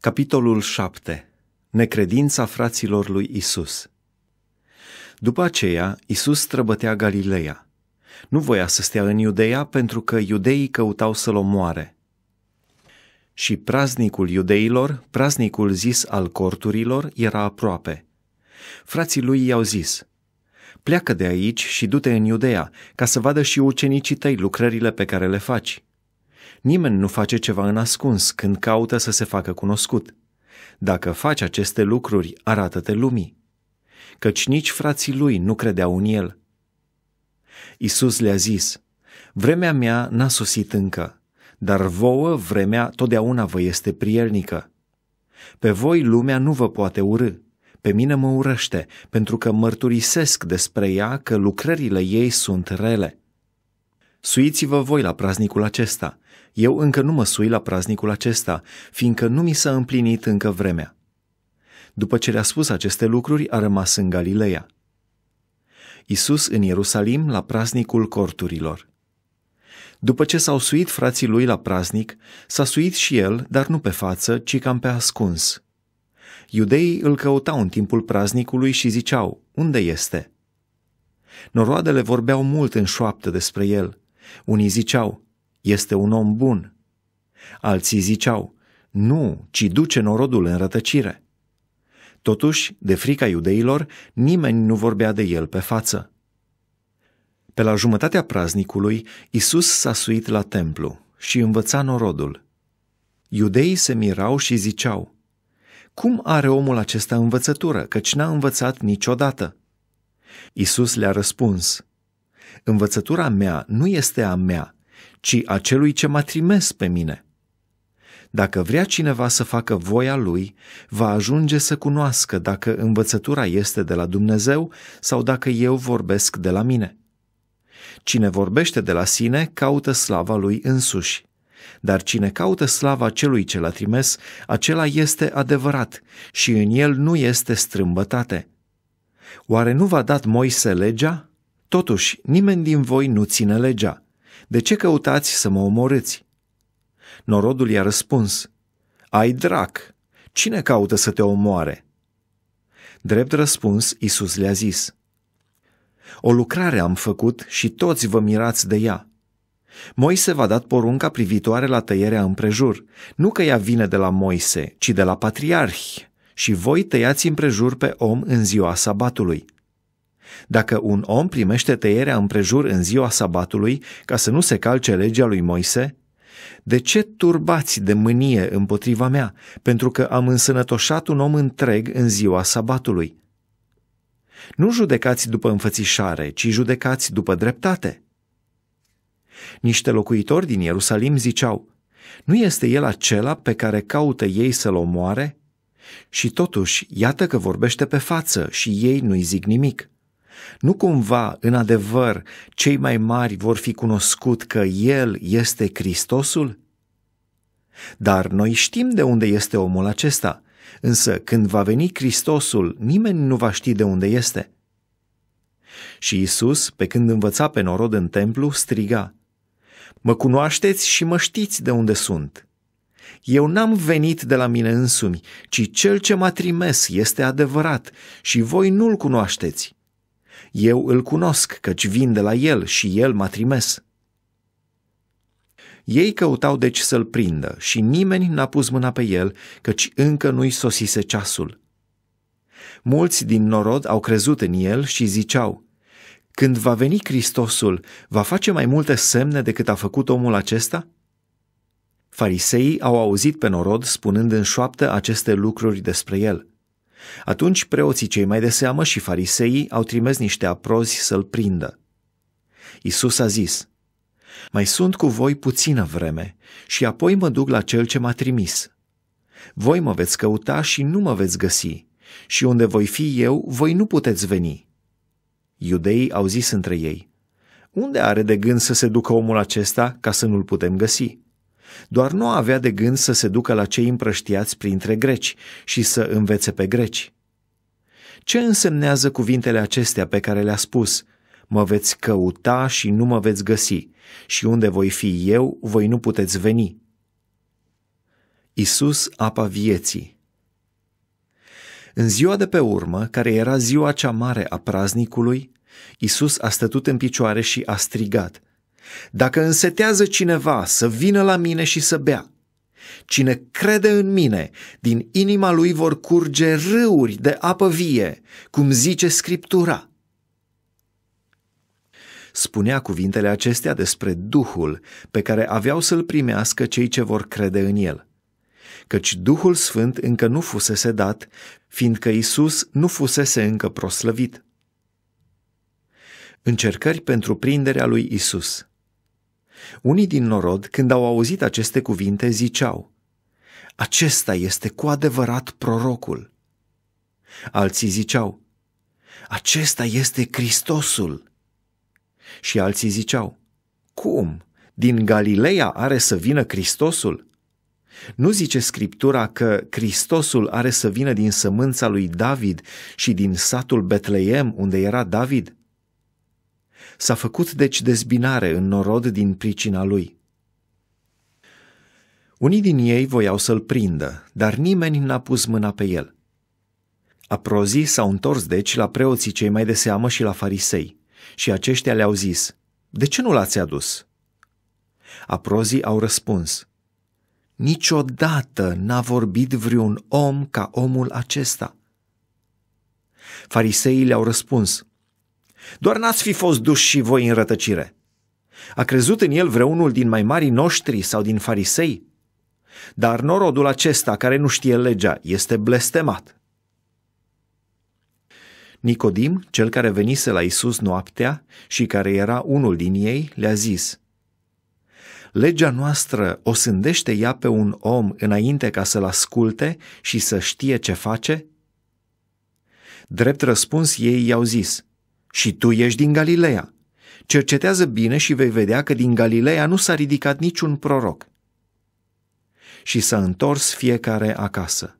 Capitolul 7. Necredința fraților lui Isus. După aceea, Isus străbătea Galileea. Nu voia să stea în Iudeea pentru că iudeii căutau să-l omoare. Și praznicul iudeilor, praznicul zis al corturilor, era aproape. Frații lui i-au zis, pleacă de aici și du-te în Iudeea, ca să vadă și ucenicii tăi lucrările pe care le faci Nimeni nu face ceva în ascuns când caută să se facă cunoscut. Dacă faci aceste lucruri, arată-te lumii. Căci nici frații lui nu credeau în el. Isus le-a zis, Vremea mea n-a sosit încă, dar vouă vremea totdeauna vă este prielnică. Pe voi lumea nu vă poate urâ, pe mine mă urăște, pentru că mărturisesc despre ea că lucrările ei sunt rele. Suiți-vă voi la praznicul acesta. Eu încă nu mă sui la praznicul acesta, fiindcă nu mi s-a împlinit încă vremea. După ce le-a spus aceste lucruri, a rămas în Galileea. Isus în Ierusalim la praznicul corturilor. După ce s-au suit frații lui la praznic, s-a suit și el, dar nu pe față, ci cam pe ascuns. Iudeii îl căutau în timpul praznicului și ziceau, unde este? Noroadele vorbeau mult în șoaptă despre el. Unii ziceau, este un om bun. Alții ziceau, nu, ci duce norodul în rătăcire. Totuși, de frica iudeilor, nimeni nu vorbea de el pe față. Pe la jumătatea praznicului, Isus s-a suit la templu și învăța norodul. Iudeii se mirau și ziceau, Cum are omul acesta învățătură, căci n-a învățat niciodată? Isus le-a răspuns, Învățătura mea nu este a mea, ci a celui ce m-a trimis pe mine. Dacă vrea cineva să facă voia lui, va ajunge să cunoască dacă învățătura este de la Dumnezeu sau dacă eu vorbesc de la mine. Cine vorbește de la sine, caută slava lui însuși. Dar cine caută slava celui ce l-a trimis, acela este adevărat și în el nu este strâmbătate. Oare nu v-a dat Moise legea? Totuși, nimeni din voi nu ține legea. De ce căutați să mă omorâți? Norodul i-a răspuns, Ai drac, cine caută să te omoare? Drept răspuns, Isus le-a zis, O lucrare am făcut și toți vă mirați de ea. Moise v-a dat porunca privitoare la tăierea împrejur, nu că ea vine de la Moise, ci de la patriarhi, și voi tăiați împrejur pe om în ziua sabatului. Dacă un om primește tăierea împrejur în ziua sabatului ca să nu se calce legea lui Moise, de ce turbați de mânie împotriva mea, pentru că am însănătoșat un om întreg în ziua sabatului? Nu judecați după înfățișare, ci judecați după dreptate. Niște locuitori din Ierusalim ziceau, nu este el acela pe care caută ei să-l omoare? Și totuși, iată că vorbește pe față și ei nu-i zic nimic. Nu cumva, în adevăr, cei mai mari vor fi cunoscut că El este Hristosul? Dar noi știm de unde este omul acesta, însă când va veni Hristosul, nimeni nu va ști de unde este. Și Isus, pe când învăța pe norod în templu, striga, Mă cunoașteți și mă știți de unde sunt. Eu n-am venit de la mine însumi, ci cel ce m-a trimis este adevărat și voi nu-l cunoașteți. Eu îl cunosc, căci vin de la el și el m-a trimis. Ei căutau deci să-l prindă și nimeni n-a pus mâna pe el, căci încă nu-i sosise ceasul. Mulți din norod au crezut în el și ziceau, când va veni Hristosul, va face mai multe semne decât a făcut omul acesta? Fariseii au auzit pe norod spunând în șoaptă aceste lucruri despre el. Atunci preoții cei mai de seamă și fariseii au trimis niște aprozi să-l prindă. Isus a zis, Mai sunt cu voi puțină vreme și apoi mă duc la cel ce m-a trimis. Voi mă veți căuta și nu mă veți găsi, și unde voi fi eu, voi nu puteți veni. Iudeii au zis între ei, Unde are de gând să se ducă omul acesta ca să nu-l putem găsi? Doar nu avea de gând să se ducă la cei împrăștiați printre greci și să învețe pe greci. Ce însemnează cuvintele acestea pe care le-a spus? Mă veți căuta și nu mă veți găsi, și unde voi fi eu, voi nu puteți veni. Isus, apa vieții. În ziua de pe urmă, care era ziua cea mare a praznicului, Isus a stătut în picioare și a strigat, Dacă însetează cineva să vină la mine și să bea, Cine crede în mine, din inima lui vor curge râuri de apă vie, cum zice Scriptura. Spunea cuvintele acestea despre Duhul pe care aveau să-l primească cei ce vor crede în el. Căci Duhul Sfânt încă nu fusese dat, fiindcă Isus nu fusese încă proslăvit. Încercări pentru prinderea lui Isus. Unii din norod, când au auzit aceste cuvinte, ziceau, Acesta este cu adevărat prorocul. Alții ziceau, Acesta este Hristosul. Și alții ziceau, Cum? Din Galileea are să vină Hristosul? Nu zice Scriptura că Hristosul are să vină din sămânța lui David și din satul Betleem unde era David? S-a făcut deci dezbinare în norod din pricina lui. Unii din ei voiau să-l prindă, dar nimeni n-a pus mâna pe el. Aprozii s-au întors deci la preoții cei mai de seamă și la farisei, și aceștia le-au zis, De ce nu l-ați adus? Aprozii au răspuns, Niciodată n-a vorbit vreun om ca omul acesta. Fariseii le-au răspuns, doar n-ați fi fost duși și voi în rătăcire. A crezut în el vreunul din mai marii noștri sau din farisei? Dar norodul acesta care nu știe legea este blestemat. Nicodim, cel care venise la Isus noaptea și care era unul din ei, le-a zis, Legea noastră o sândește ea pe un om înainte ca să-l asculte și să știe ce face? Drept răspuns ei i-au zis, și tu ești din Galileea. Cercetează bine și vei vedea că din Galileea nu s-a ridicat niciun proroc. Și s-a întors fiecare acasă.